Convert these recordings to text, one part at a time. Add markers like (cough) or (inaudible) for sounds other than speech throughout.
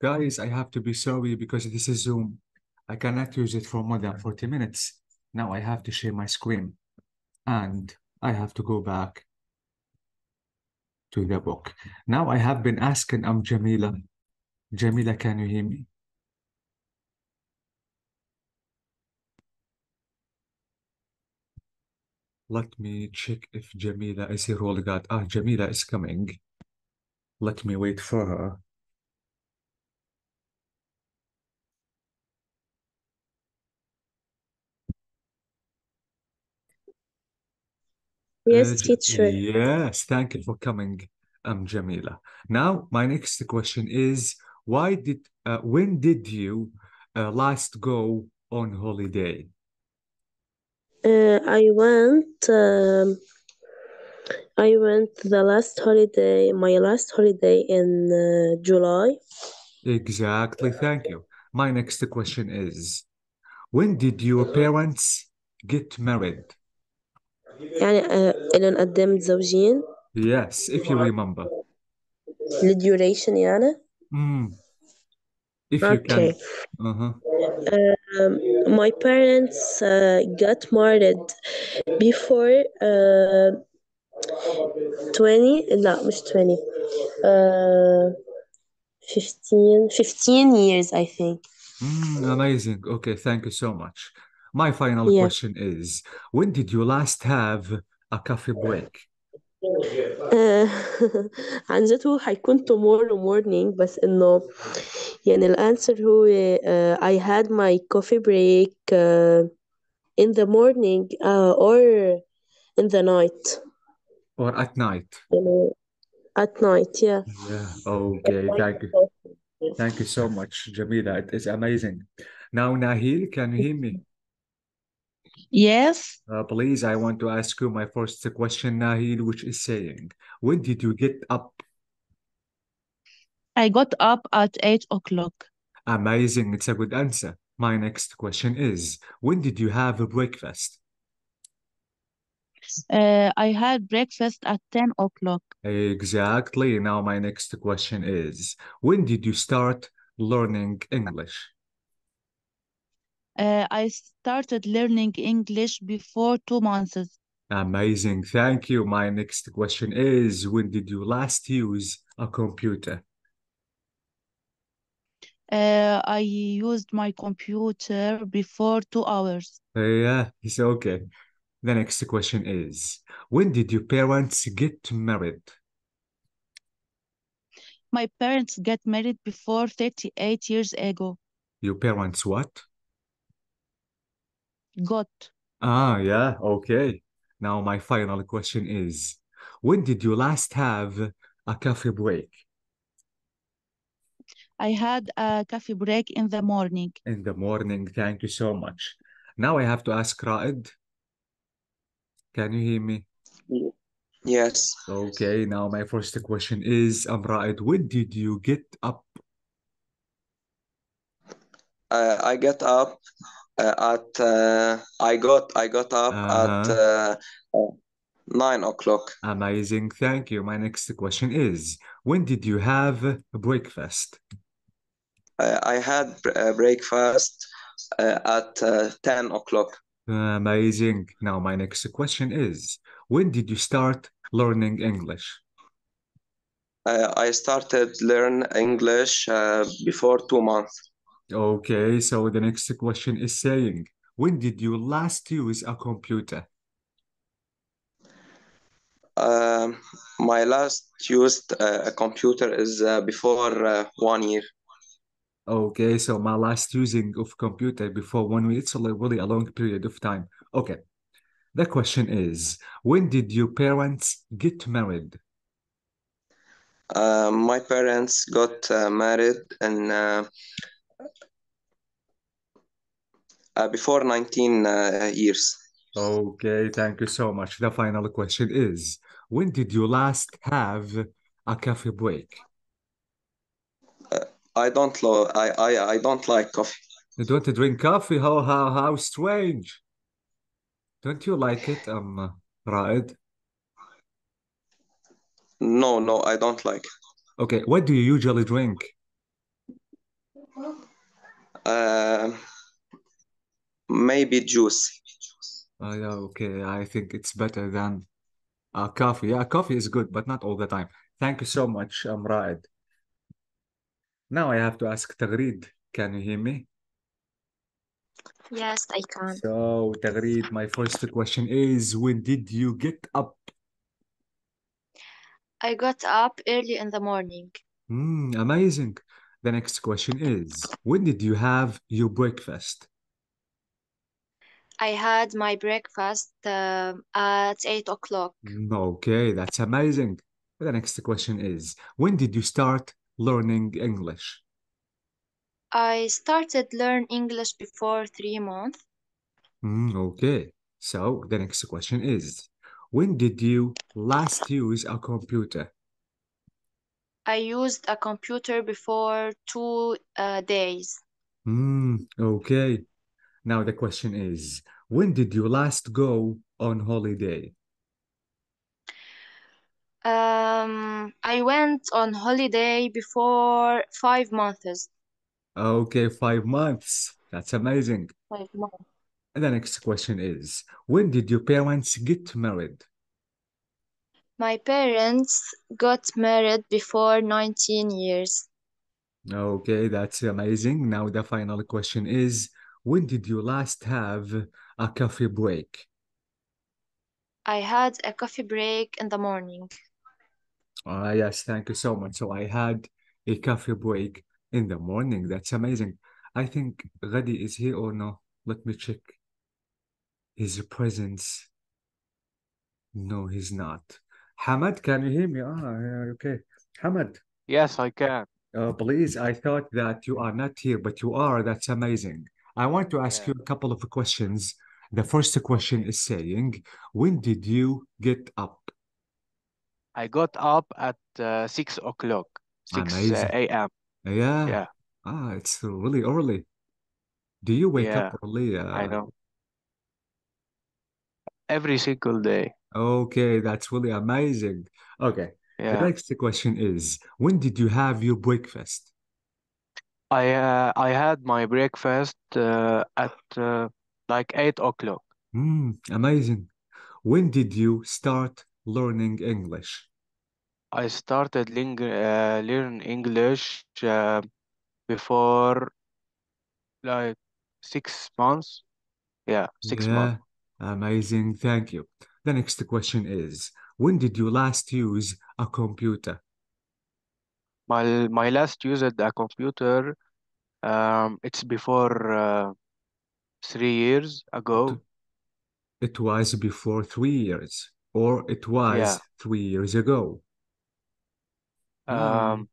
Guys, I have to be sorry because this is Zoom. I cannot use it for more than 40 minutes. Now I have to share my screen. And I have to go back to the book. Now I have been asking I'm um Jamila. Jamila, can you hear me? Let me check if Jamila is here. Oh God. Ah, Jamila is coming. Let me wait for her. Yes, teacher. Yes, thank you for coming, um, Jamila. Now, my next question is, why did, uh, when did you uh, last go on holiday? Uh, I went. Um, I went the last holiday. My last holiday in uh, July. Exactly, thank you. My next question is, when did your parents get married? يعني uh, إلى نقدم متزوجين Yes, if you remember. للduration يعني. Mm. If you can. Okay. Uh-huh. Um, my parents uh, got married before uh, 20 لا مش 20 uh, 15 15 years I think Mm, amazing. Okay, thank you so much. My final yeah question is, when did you last have a coffee break? آه، (laughs) عن جد هو حيكون tomorrow morning بس إنه يعني الأنسر هو uh, I had my coffee break uh, in the morning uh, or in the night Or at night? يعني at night yeah Yeah, okay, thank you. Thank you so much, Jamila. It is amazing. Now, Nahil, can you hear me? Yes, Uh, please, I want to ask you my first question, Nahid, which is saying, when did you get up? I got up at 8 o'clock. Amazing, it's a good answer. My next question is, when did you have a breakfast? Uh, I had breakfast at 10 o'clock. Exactly. Now, my next question is, when did you start learning English? Uh, I started learning English before two months. Amazing. Thank you. My next question is, when did you last use a computer? Uh, I used my computer before two hours. Yeah, it's okay. The next question is, when did your parents get married? My parents got married before 38 years ago. Your parents what? Got. Ah, yeah, okay. Now my final question is, when did you last have a coffee break? I had a coffee break in the morning. In the morning. Thank you so much. Now I have to ask Raed. Can you hear me? Yes, Okay, now my first question is, um, Raed, when did you get up? uh, I get up at uh, I got I got up at Uh-huh. uh, uh, nine o'clock. Amazing. Thank you. My next question is, when did you have breakfast? Uh, I had br- uh, breakfast uh, at uh, ten o'clock. Amazing. Now my next question is, when did you start learning English? Uh, I started learn English uh, before two months. Okay, so the next question is saying, when did you last use a computer? Um, my last used uh, a computer is uh, before uh, one year. Okay, so my last using of computer before one week, it's a really a long period of time. Okay. The question is, when did your parents get married? Uh, my parents got uh, married in uh, uh, before 19 uh, years. Okay, thank you so much. The final question is, when did you last have a coffee break? I don't lo I, I I don't like coffee. You don't drink coffee? How how how strange. Don't you like it, um, Raed? No, no, I don't like. Okay, what do you usually drink? Uh, maybe juice. Oh, yeah, okay. I think it's better than uh, coffee. Yeah, coffee is good, but not all the time. Thank you so much, um, Raed. Now I have to ask Tagreed. Can you hear me? Yes, I can. So, Tagreed, my first question is, when did you get up? I got up early in the morning. Hmm, amazing. The next question is, when did you have your breakfast? I had my breakfast um at 8 o'clock. Okay, that's amazing. The next question is, when did you start learning English? I started learn English before three months. Mm, okay, so the next question is, when did you last use a computer? I used a computer before two uh, days. Mm, okay. Now the question is, when did you last go on holiday? Um, I went on holiday before five months. Okay, five months. That's amazing. Five months. And the next question is, when did your parents get married? My parents got married before 19 years. Okay, that's amazing. Now the final question is, when did you last have a coffee break? I had a coffee break in the morning. Ah, yes, thank you so much. So I had a coffee break in the morning. That's amazing. I think Ghadi is here or no? Let me check his presence. No, he's not. Hamad, can you hear me? Ah, yeah, okay. Hamad, Yes, I can. uh, please, I thought that you are not here, but you are. That's amazing. I want to ask Yeah. you a couple of questions. The first question is saying, when did you get up? I got up at uh, six o'clock, six uh, a.m. Yeah. Yeah, Ah, it's really early. Do you wake yeah, up early? I Uh, know. Every single day. okay, that's really amazing. Okay, the next question is, when did you have your breakfast? I uh, I had my breakfast uh, at uh, like eight o'clock. Hmm, amazing. When did you start learning English? I started ling uh, learn English uh, before like six months. Yeah, six months. Yeah, amazing. Thank you. The next question is, when did you last use a computer? My my last used a computer. Um, it's before uh, three years ago. it was before three years, or it Yeah. was three years ago. Um,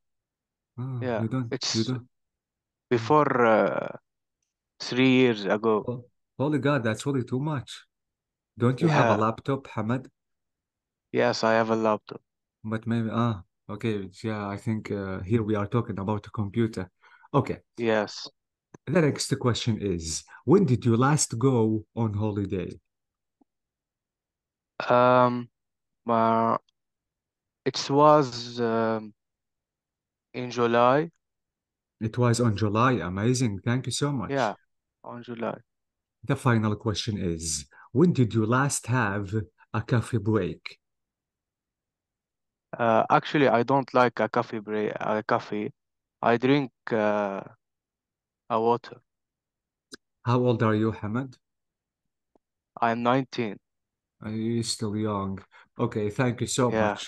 ah, yeah. you don't, you It's don't. before uh, three years ago. Oh, holy God, that's really too much. Don't you have a laptop, Hamad? Yes, I have a laptop. But maybe, ah, okay, yeah, I think uh, here we are talking about a computer. Okay, Yes. the next question is, when did you last go on holiday? Um, uh, it was um, in July. It was on July. Amazing. Thank you so much. Yeah, on July. The final question is, when did you last have a coffee break? Uh, actually, I don't like a coffee break. A coffee. I drink uh, a water. How old are you, Hamad? I'm 19. Are you still young? Okay, thank you so Yeah. much.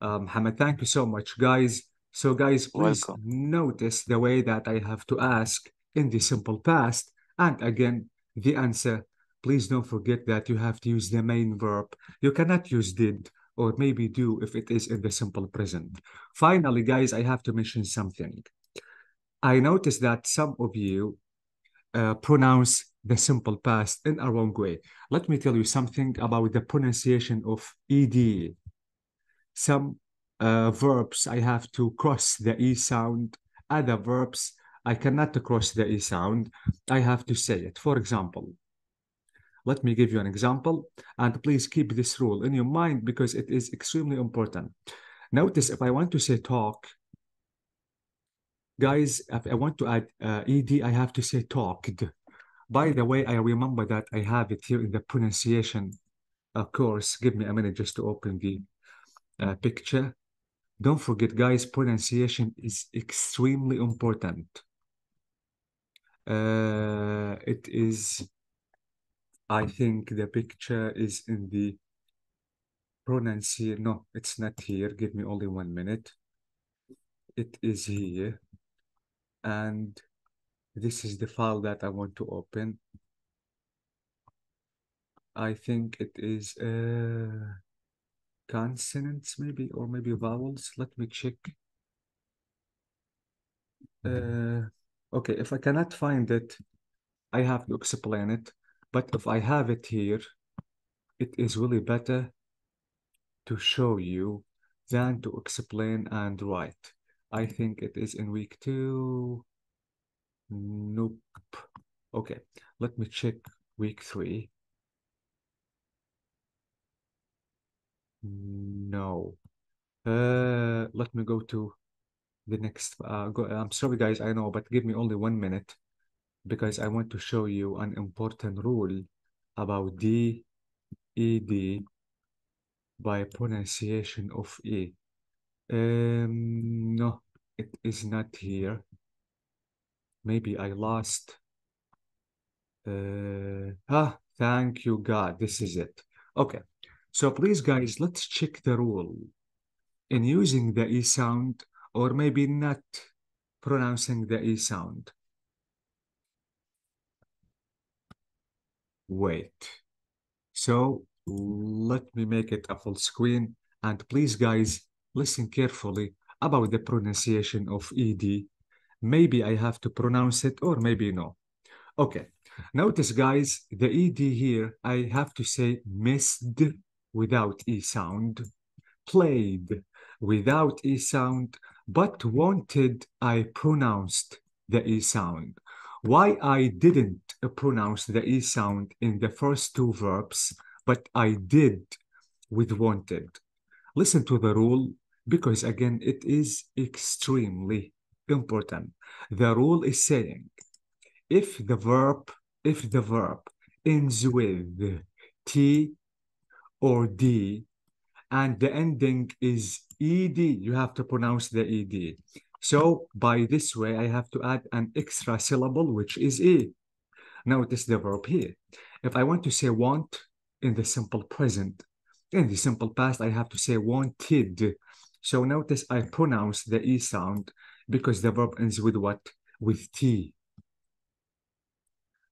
Um, Hamad, thank you so much, guys. So, guys, please Welcome. notice the way that I have to ask in the simple past. And again, the answer, please don't forget that you have to use the main verb. You cannot use did or maybe do if it is in the simple present. Finally, guys, I have to mention something. I noticed that some of you uh, pronounce the simple past in a wrong way. Let me tell you something about the pronunciation of ed. Some uh, verbs I have to cross the e sound. Other verbs I cannot cross the e sound. I have to say it. For example, let me give you an example, and please keep this rule in your mind because it is extremely important. Notice if I want to say talk, Guys, if I want to add uh, ed, I have to say talked. By the way, I remember that I have it here in the pronunciation uh, course. Give me a minute just to open the uh, picture. Don't forget, guys, pronunciation is extremely important. Uh, it is, I think the picture is in the pronunciation. No, it's not here. Give me only one minute. It is here. And this is the file that I want to open. I think it is uh, consonants maybe, or maybe vowels. Let me check. Uh, okay, if I cannot find it, I have to explain it. But if I have it here, it is really better to show you than to explain and write. I think it is in week two. Nope. Okay, let me check week three. No. Uh, let me go to the next. Uh, go, I'm sorry, guys, I know, but give me only one minute because I want to show you an important rule about D, ED by pronunciation of E. Um, no, it is not here. Maybe I lost. Uh, ah, thank you, God. This is it. Okay. So please, guys, let's check the rule in using the E sound or maybe not pronouncing the E sound. Wait. So let me make it a full screen. And please, guys, listen carefully about the pronunciation of ED. Maybe I have to pronounce it or maybe no. Okay. Notice, guys, the ED here, I have to say missed without E sound, played without E sound, but wanted I pronounced the E sound. Why I didn't pronounce the E sound in the first two verbs, but I did with wanted. Listen to the rule because again, it is extremely important. The rule is saying if the verb, if the verb ends with T or D and the ending is ED, you have to pronounce the ED. So by this way, I have to add an extra syllable, which is E. Notice the verb here. If I want to say want in the simple present, in the simple past, I have to say wanted. So notice I pronounce the E sound because the verb ends with what? With T.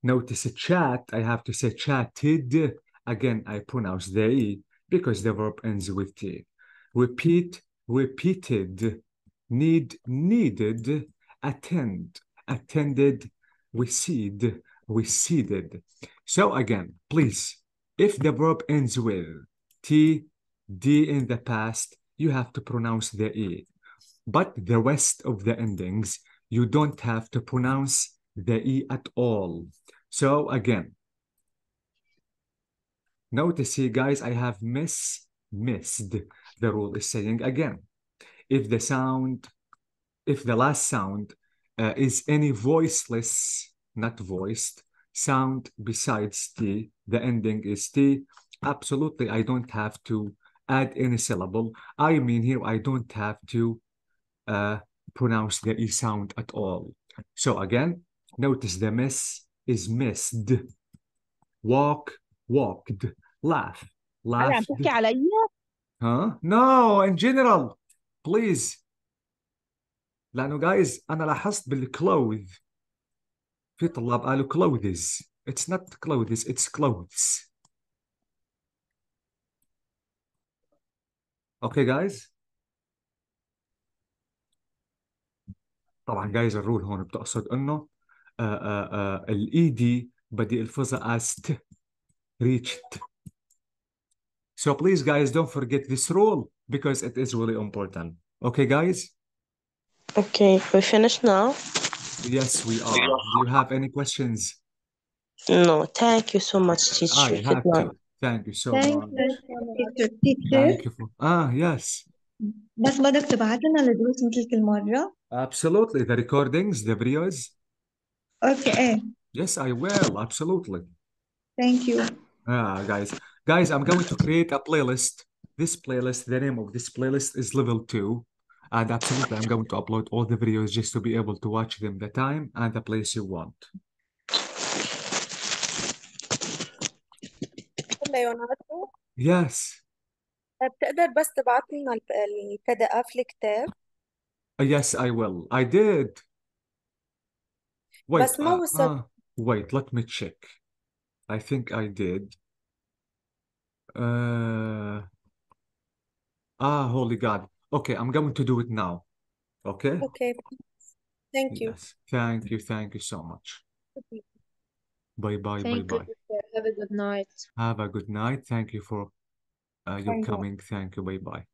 Notice a chat, I have to say chatted. Again, I pronounce the E because the verb ends with T. Repeat, repeated. Need, needed. Attend, attended. Recede, receded. So again, please, if the verb ends with T, D in the past, you have to pronounce the E. But the rest of the endings, you don't have to pronounce the E at all. So again, notice here, guys, I have miss, missed. The rule is saying again, if the sound, if the last sound uh, is any voiceless, not voiced, sound besides T, the ending is T, absolutely I don't have to add any syllable. I mean here I don't have to uh, pronounce the E sound at all. So again, notice the miss is missed. Walk, walked. Laugh, laughed. Huh? No, in general. Please. لأنه guys أنا لاحظت بالclothes في طلاب قالوا clothes. It's not clothes, it's clothes. Okay, guys? طبعا جايز الرول هون بتقصد انه الاي دي بدي الفظها as t reached so please guys don't forget this rule because it is really important okay guys Okay, we finished now? yes we are do you have any questions No, thank you so much, teacher. I Good have night. to thank you so Thank much you so much, teacher. thank you for ah yes بس بدك تبعت لنا الدروس مثل كل مرة Absolutely. The recordings, the videos. اوكي ايه Yes, I will. Absolutely. ثانك يو Ah, guys. Guys, I'm going to create a playlist. This playlist, the name of this playlist is level two. And absolutely, I'm going to upload all the videos just to be able to watch them the time and the place you want. ليوناردو Yes. بتقدر بس تبعت لنا البي دي اف الكتاب Yes, I will. I did. Wait, بس ما uh, وصل uh, wait, let me check. I think I did. Uh, Ah, holy God. Okay, I'm going to do it now. Okay? Okay. Thank you. Yes. Thank you. Thank you so much. Bye bye. Thank bye bye. Have a good night. Have a good night. Thank you for uh, your coming. Thank you. Bye bye.